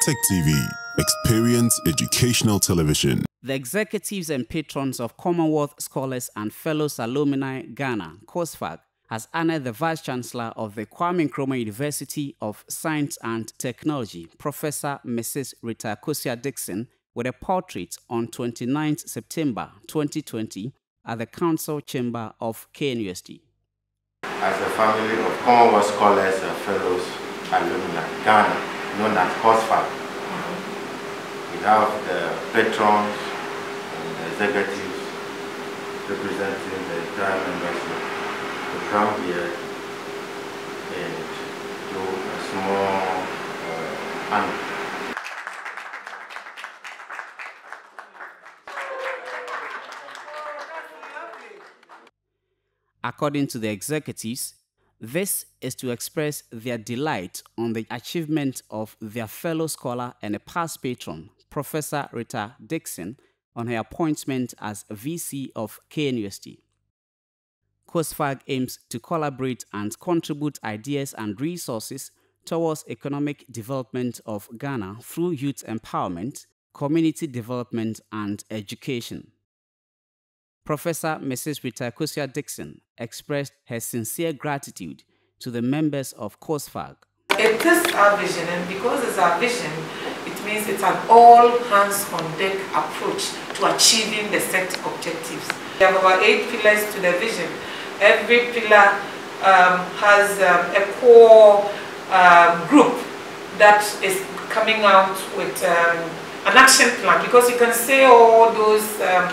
TEK TV, experience educational television. The executives and patrons of Commonwealth Scholars and Fellows Alumni Ghana, COSFAG, has honored the Vice Chancellor of the Kwame Nkrumah University of Science and Technology, Professor Mrs. Rita Akosua Dickson, with a portrait on 29 September 2020 at the Council Chamber of KNUST. As a family of Commonwealth Scholars and Fellows Alumni Ghana, known as COSFAG, we have the patrons and the executives representing the entire membership to come here and do a small uh, honor. According to the executives, this is to express their delight on the achievement of their fellow scholar and a past patron, Professor Rita Dickson, on her appointment as VC of KNUST. COSFAG aims to collaborate and contribute ideas and resources towards economic development of Ghana through youth empowerment, community development, and education. Professor Mrs. Rita Akosua Dickson expressed her sincere gratitude to the members of COSFAG. It is our vision, and because it's our vision, it means it's an all hands on deck approach to achieving the set objectives. We have about eight pillars to the vision. Every pillar um, has um, a core um, group that is coming out with um, an action plan because you can say all those um,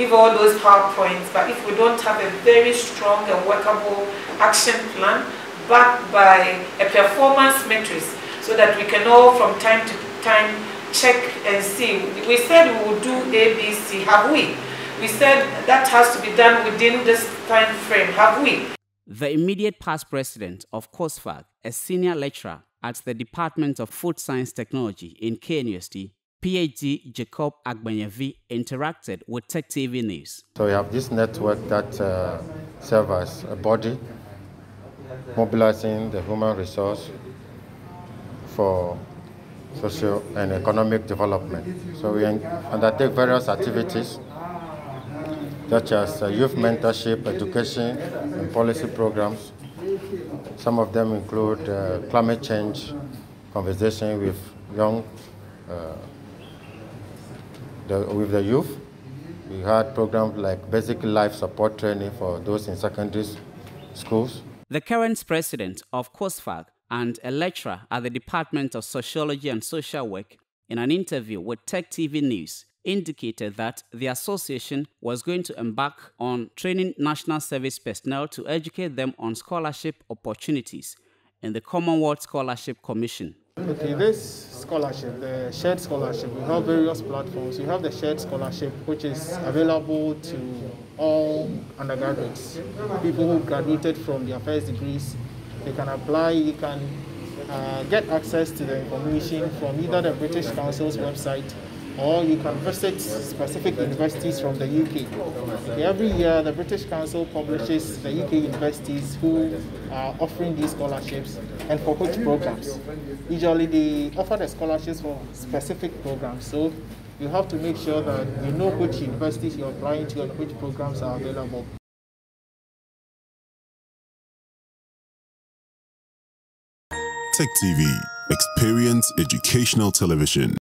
give all those PowerPoints, but if we don't have a very strong and workable action plan backed by a performance matrix so that we can all from time to time check and see. We said we would do ABC, have we? We said that has to be done within this time frame, have we? The immediate past president of COSFAG, a senior lecturer at the Department of Food Science Technology in KNUST, PhD Jacob Agbanyevi interacted with TEK TV News. So we have this network that uh, serves as a body mobilizing the human resource for social and economic development. So we undertake various activities such as uh, youth mentorship, education, and policy programs. Some of them include uh, climate change conversation with young uh, the, with the youth. We had programs like basic life support training for those in secondary schools. The current president of COSFAG and a lecturer at the Department of Sociology and Social Work, in an interview with TEK TV News, indicated that the association was going to embark on training national service personnel to educate them on scholarship opportunities in the Commonwealth Scholarship Commission. Okay, this scholarship, the shared scholarship, we have various platforms. We have the shared scholarship, which is available to all undergraduates, people who graduated from their first degrees. They can apply, you can uh, get access to the information from either the British Council's website or you can visit specific universities from the UK. Every year, the British Council publishes the UK universities who are offering these scholarships and for which programs. Usually, they offer the scholarships for specific programs. So you have to make sure that you know which universities you're applying to and which programs are available. TEK TV, experience educational television.